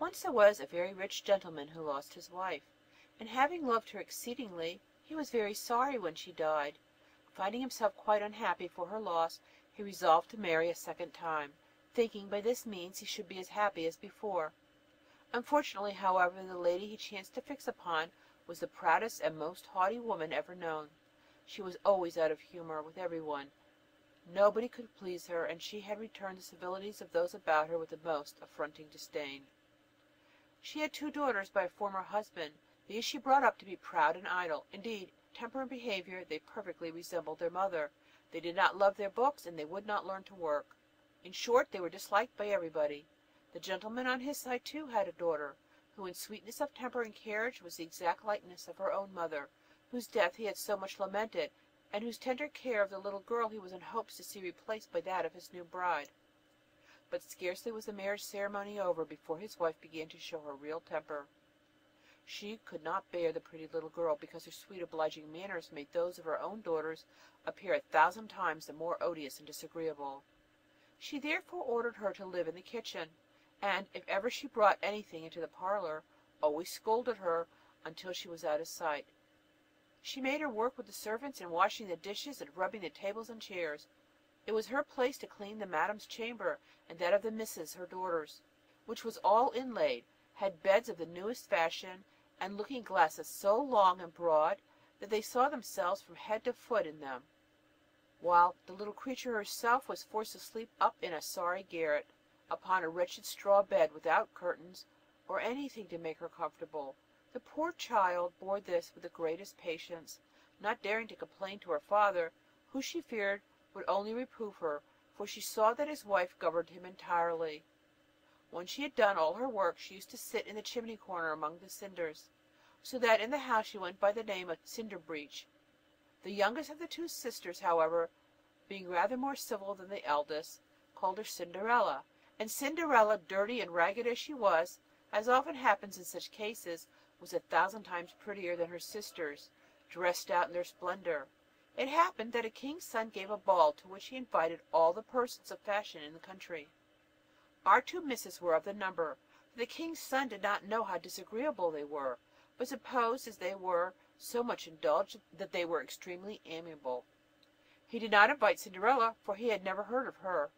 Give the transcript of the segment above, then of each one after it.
Once there was a very rich gentleman who lost his wife, and having loved her exceedingly, he was very sorry when she died. Finding himself quite unhappy for her loss, he resolved to marry a second time, thinking by this means he should be as happy as before. Unfortunately, however, the lady he chanced to fix upon was the proudest and most haughty woman ever known. She was always out of humour with everyone; nobody could please her, and she had returned the civilities of those about her with the most affronting disdain. She had two daughters by a former husband; these she brought up to be proud and idle; indeed, in temper and behaviour they perfectly resembled their mother. They did not love their books, and they would not learn to work. In short, they were disliked by everybody. The gentleman on his side, too, had a daughter, who in sweetness of temper and carriage was the exact likeness of her own mother, whose death he had so much lamented, and whose tender care of the little girl he was in hopes to see replaced by that of his new bride. But scarcely was the marriage ceremony over before his wife began to show her real temper. She could not bear the pretty little girl, because her sweet obliging manners made those of her own daughters appear a thousand times the more odious and disagreeable. She therefore ordered her to live in the kitchen, and, if ever she brought anything into the parlour, always scolded her until she was out of sight. She made her work with the servants in washing the dishes and rubbing the tables and chairs. It was her place to clean the madam's chamber, and that of the misses her daughters, which was all inlaid, had beds of the newest fashion, and looking glasses so long and broad that they saw themselves from head to foot in them; while the little creature herself was forced to sleep up in a sorry garret, upon a wretched straw bed, without curtains, or anything to make her comfortable. The poor child bore this with the greatest patience, not daring to complain to her father, who, she feared, would only reprove her, for she saw that his wife governed him entirely. When she had done all her work she used to sit in the chimney corner among the cinders, so that in the house she went by the name of Cinderbreech. The youngest of the two sisters, however, being rather more civil than the eldest, called her Cinderella; and Cinderella, dirty and ragged as she was, as often happens in such cases, was a thousand times prettier than her sisters, dressed out in their splendour. It happened that a king's son gave a ball to which he invited all the persons of fashion in the country. Our two misses were of the number, for the king's son did not know how disagreeable they were, but supposed, as they were so much indulged, that they were extremely amiable. He did not invite Cinderella, for he had never heard of her.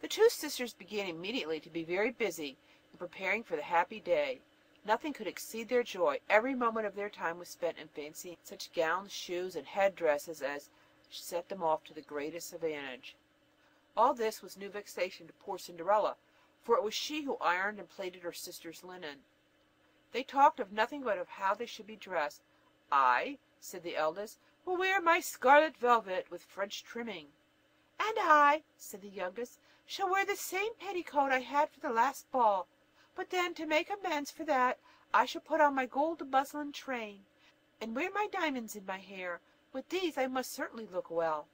The two sisters began immediately to be very busy in preparing for the happy day. Nothing could exceed their joy; every moment of their time was spent in fancying such gowns, shoes, and head dresses as set them off to the greatest advantage. All this was new vexation to poor Cinderella, for it was she who ironed and plaited her sisters' linen. They talked of nothing but of how they should be dressed. "I," said the eldest, "will wear my scarlet velvet with French trimming." "And I," said the youngest, "shall wear the same petticoat I had for the last ball; but then, to make amends for that, I shall put on my gold muslin train, and wear my diamonds in my hair; with these I must certainly look well."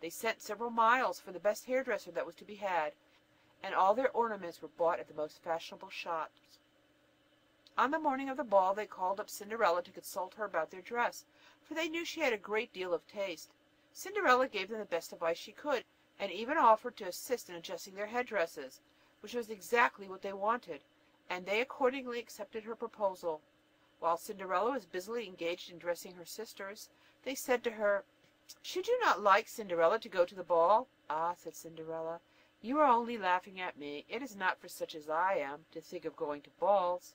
They sent several miles for the best hairdresser that was to be had, and all their ornaments were bought at the most fashionable shops. On the morning of the ball they called up Cinderella to consult her about their dress, for they knew she had a great deal of taste. Cinderella gave them the best advice she could, and even offered to assist in adjusting their head dresses, which was exactly what they wanted, and they accordingly accepted her proposal. While Cinderella was busily engaged in dressing her sisters, they said to her, "Should you not like, Cinderella, to go to the ball?" "Ah," said Cinderella, "you are only laughing at me; it is not for such as I am to think of going to balls."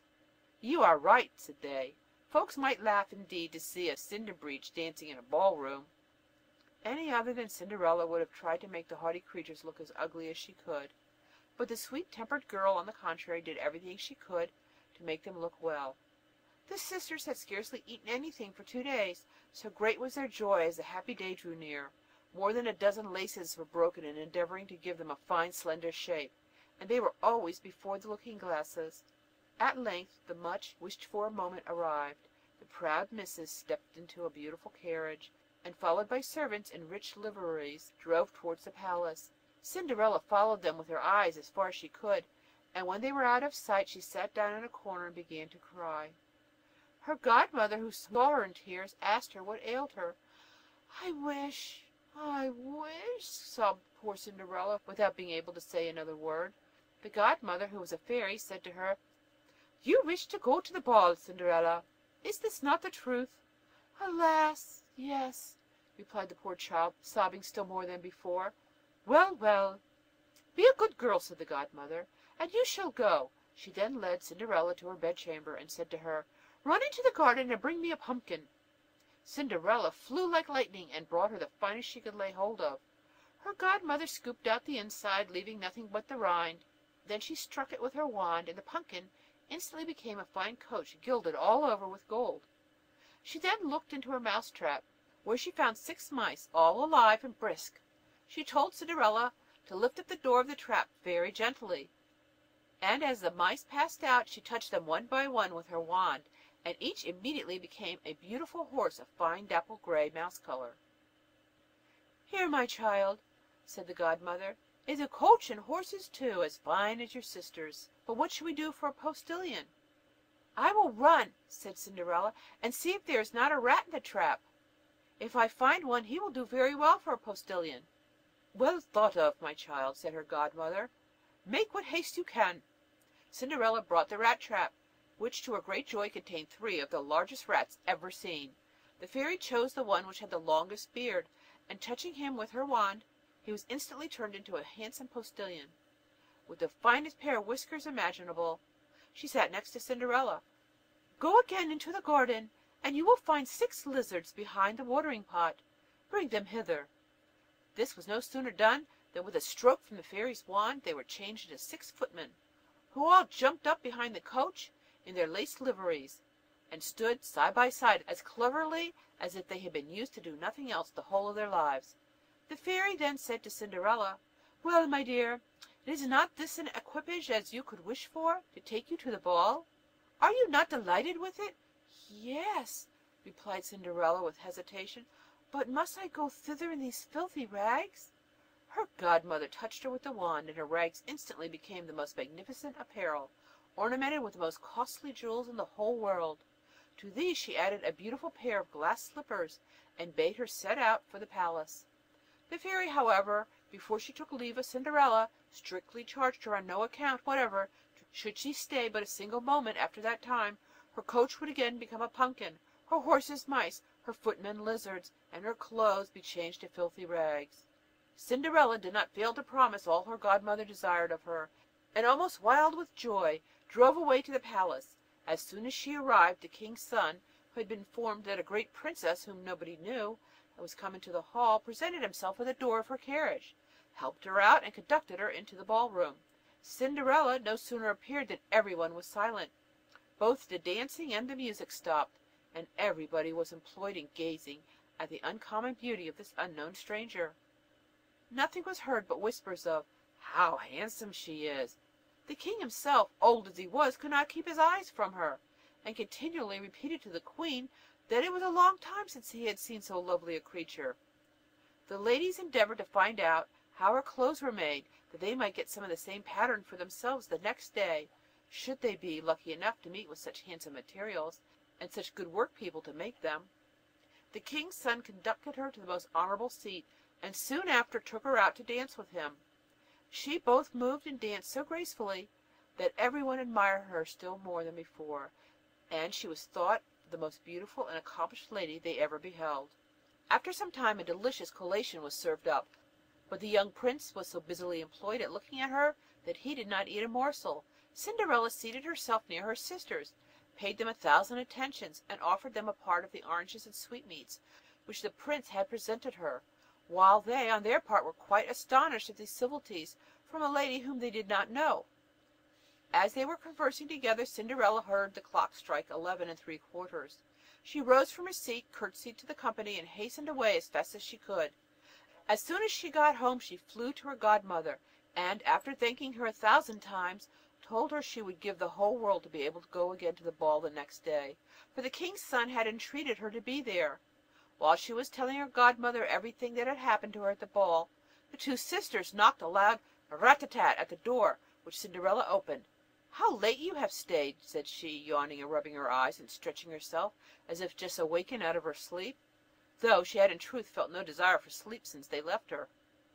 "You are right," said they; "folks might laugh indeed to see a Cinderbreech dancing in a ball room." Any other than Cinderella would have tried to make the haughty creatures look as ugly as she could; but the sweet tempered girl, on the contrary, did everything she could to make them look well. The sisters had scarcely eaten anything for two days, so great was their joy as the happy day drew near. More than a dozen laces were broken in endeavouring to give them a fine slender shape, and they were always before the looking glasses. At length the much wished for moment arrived. The proud misses stepped into a beautiful carriage, and, followed by servants in rich liveries, drove towards the palace. Cinderella followed them with her eyes as far as she could, and when they were out of sight she sat down in a corner and began to cry. Her godmother, who saw her in tears, asked her what ailed her. "I wish, I wish," sobbed poor Cinderella, without being able to say another word. The godmother, who was a fairy, said to her. You wish to go to the ball, Cinderella; is this not the truth?" "Alas! yes," replied the poor child, sobbing still more than before. "Well, well, be a good girl," said the godmother, "and you shall go." She then led Cinderella to her bedchamber, and said to her, "Run into the garden and bring me a pumpkin." Cinderella flew like lightning, and brought her the finest she could lay hold of. Her godmother scooped out the inside, leaving nothing but the rind; then she struck it with her wand, and the pumpkin instantly became a fine coach gilded all over with gold. She then looked into her mouse trap, where she found six mice, all alive and brisk. She told Cinderella to lift up the door of the trap very gently, and as the mice passed out she touched them one by one with her wand, and each immediately became a beautiful horse of fine dapple gray mouse colour. "Here, my child," said the godmother, "is a coach and horses too, as fine as your sister's; but what shall we do for a postillion?" "I will run," said Cinderella, "and see if there is not a rat in the trap. If I find one he will do very well for a postillion." "Well thought of, my child," said her godmother; "make what haste you can." Cinderella brought the rat trap, which to her great joy contained three of the largest rats ever seen. The fairy chose the one which had the longest beard, and touching him with her wand, he was instantly turned into a handsome postillion, with the finest pair of whiskers imaginable. She sat next to Cinderella. "Go again into the garden, and you will find six lizards behind the watering pot; bring them hither." This was no sooner done than with a stroke from the fairy's wand they were changed into six footmen, who all jumped up behind the coach in their laced liveries, and stood side by side as cleverly as if they had been used to do nothing else the whole of their lives. The fairy then said to Cinderella, "Well, my dear, is not this an equipage as you could wish for, to take you to the ball? Are you not delighted with it?" "Yes," replied Cinderella with hesitation; "but must I go thither in these filthy rags?" Her godmother touched her with the wand, and her rags instantly became the most magnificent apparel, ornamented with the most costly jewels in the whole world. To these she added a beautiful pair of glass slippers, and bade her set out for the palace. The fairy, however, before she took leave of Cinderella, strictly charged her on no account whatever, should she stay but a single moment after that time, her coach would again become a pumpkin, her horses mice, her footmen lizards, and her clothes be changed to filthy rags. Cinderella did not fail to promise all her godmother desired of her, and almost wild with joy drove away to the palace. As soon as she arrived, the king's son, who had been informed that a great princess, whom nobody knew, was come into the hall, presented himself at the door of her carriage, helped her out, and conducted her into the ball room. Cinderella no sooner appeared than everyone was silent. Both the dancing and the music stopped, and everybody was employed in gazing at the uncommon beauty of this unknown stranger. Nothing was heard but whispers of "How handsome she is!" The king himself, old as he was, could not keep his eyes from her, and continually repeated to the queen that it was a long time since he had seen so lovely a creature. The ladies endeavoured to find out how her clothes were made, that they might get some of the same pattern for themselves the next day, should they be lucky enough to meet with such handsome materials, and such good work people to make them. The king's son conducted her to the most honourable seat, and soon after took her out to dance with him. She both moved and danced so gracefully, that every one admired her still more than before, and she was thought the most beautiful and accomplished lady they ever beheld. After some time a delicious collation was served up, but the young prince was so busily employed at looking at her that he did not eat a morsel. Cinderella seated herself near her sisters, paid them a thousand attentions, and offered them a part of the oranges and sweetmeats which the prince had presented her, while they on their part were quite astonished at these civilities from a lady whom they did not know. As they were conversing together, Cinderella heard the clock strike eleven and three quarters. She rose from her seat, curtsied to the company, and hastened away as fast as she could. As soon as she got home she flew to her godmother, and, after thanking her a thousand times, told her she would give the whole world to be able to go again to the ball the next day, for the king's son had entreated her to be there. While she was telling her godmother everything that had happened to her at the ball, the two sisters knocked a loud rat tat tat at the door, which Cinderella opened. "How late you have stayed!" said she, yawning and rubbing her eyes, and stretching herself as if just awakened out of her sleep, though she had in truth felt no desire for sleep since they left her.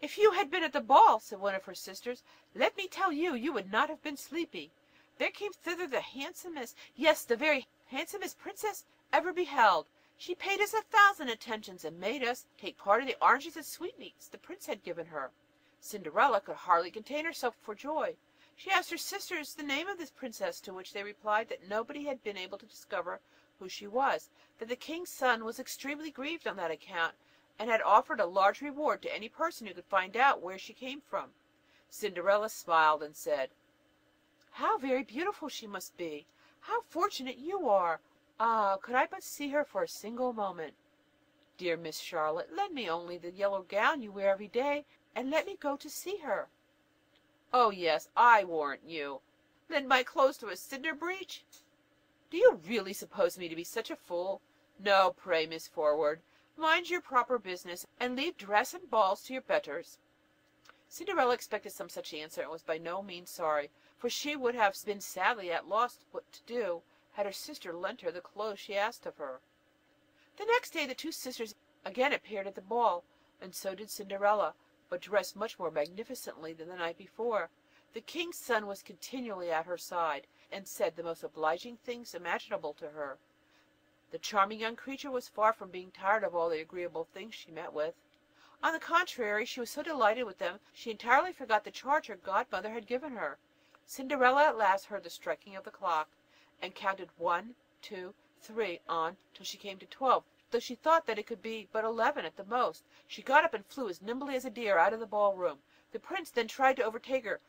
"If you had been at the ball," said one of her sisters, "let me tell you, you would not have been sleepy. there came thither the handsomest, yes, the very handsomest princess ever beheld. She paid us a thousand attentions, and made us take part of the oranges and sweetmeats the prince had given her. Cinderella could hardly contain herself for joy. She asked her sisters the name of this princess, to which they replied that nobody had been able to discover who she was; that the king's son was extremely grieved on that account, and had offered a large reward to any person who could find out where she came from. Cinderella smiled and said: "How very beautiful she must be! How fortunate you are! Ah, could I but see her for a single moment! Dear Miss Charlotte, lend me only the yellow gown you wear every day, and let me go to see her." "Oh yes, I warrant you! Lend my clothes to a cinder breech! Do you really suppose me to be such a fool? No, pray, Miss Forward, mind your proper business, and leave dress and balls to your betters." Cinderella expected some such answer, and was by no means sorry, for she would have been sadly at a loss what to do, had her sister lent her the clothes she asked of her. The next day the two sisters again appeared at the ball, and so did Cinderella, but dressed much more magnificently than the night before. The king's son was continually at her side, and said the most obliging things imaginable to her. The charming young creature was far from being tired of all the agreeable things she met with. On the contrary, she was so delighted with them, she entirely forgot the charge her godmother had given her. Cinderella at last heard the striking of the clock, and counted one, two, three, on till she came to twelve, though she thought that it could be but eleven at the most. She got up and flew as nimbly as a deer out of the ball room. The prince then tried to overtake her,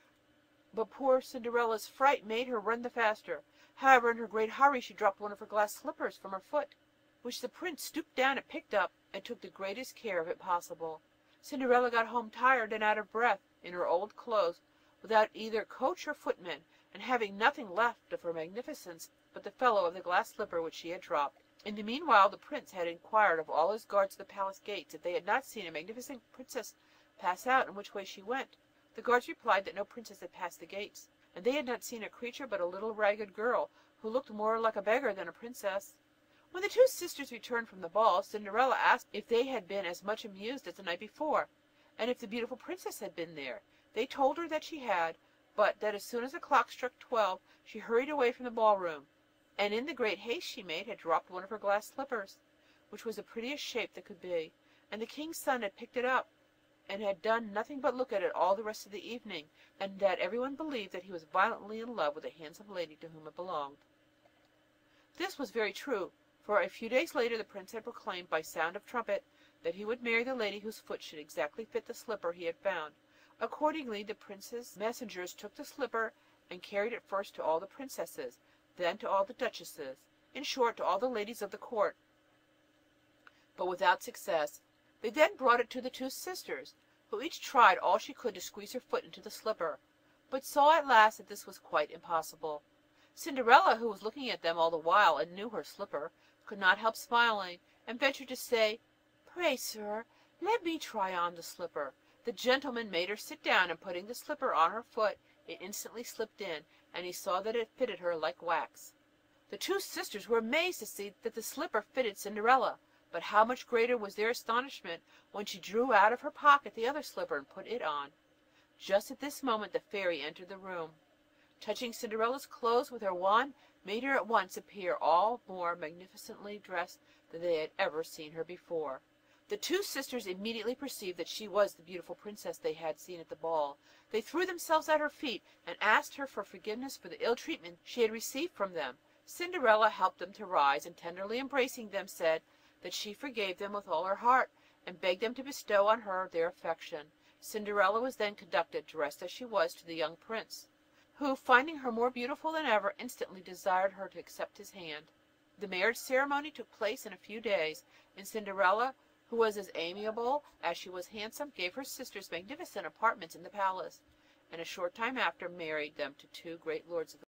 but poor Cinderella's fright made her run the faster. However, in her great hurry she dropped one of her glass slippers from her foot, which the prince stooped down and picked up, and took the greatest care of it possible. Cinderella got home tired and out of breath, in her old clothes, without either coach or footman, and having nothing left of her magnificence but the fellow of the glass slipper which she had dropped. In the meanwhile the prince had inquired of all his guards at the palace gates if they had not seen a magnificent princess pass out, and which way she went. The guards replied that no princess had passed the gates, and they had not seen a creature but a little ragged girl, who looked more like a beggar than a princess. When the two sisters returned from the ball, Cinderella asked if they had been as much amused as the night before, and if the beautiful princess had been there. They told her that she had, but that as soon as the clock struck twelve she hurried away from the ball room, and in the great haste she made had dropped one of her glass slippers, which was the prettiest shape that could be, and the king's son had picked it up, and had done nothing but look at it all the rest of the evening, and that everyone believed that he was violently in love with the handsome lady to whom it belonged. This was very true, for a few days later the prince had proclaimed by sound of trumpet that he would marry the lady whose foot should exactly fit the slipper he had found. Accordingly the prince's messengers took the slipper and carried it first to all the princesses, then to all the duchesses, in short to all the ladies of the court, but without success. They then brought it to the two sisters, who each tried all she could to squeeze her foot into the slipper, but saw at last that this was quite impossible. Cinderella, who was looking at them all the while and knew her slipper, could not help smiling, and ventured to say, "Pray, sir, let me try on the slipper." The gentleman made her sit down, and putting the slipper on her foot, it instantly slipped in, and he saw that it fitted her like wax. The two sisters were amazed to see that the slipper fitted Cinderella, but how much greater was their astonishment when she drew out of her pocket the other slipper and put it on. Just at this moment the fairy entered the room, touching Cinderella's clothes with her wand, made her at once appear all more magnificently dressed than they had ever seen her before. The two sisters immediately perceived that she was the beautiful princess they had seen at the ball. They threw themselves at her feet, and asked her for forgiveness for the ill treatment she had received from them. Cinderella helped them to rise, and tenderly embracing them, said that she forgave them with all her heart, and begged them to bestow on her their affection. Cinderella was then conducted, dressed as she was, to the young prince, who, finding her more beautiful than ever, instantly desired her to accept his hand. The marriage ceremony took place in a few days, and Cinderella, who was as amiable as she was handsome, gave her sisters magnificent apartments in the palace, and a short time after married them to two great lords of the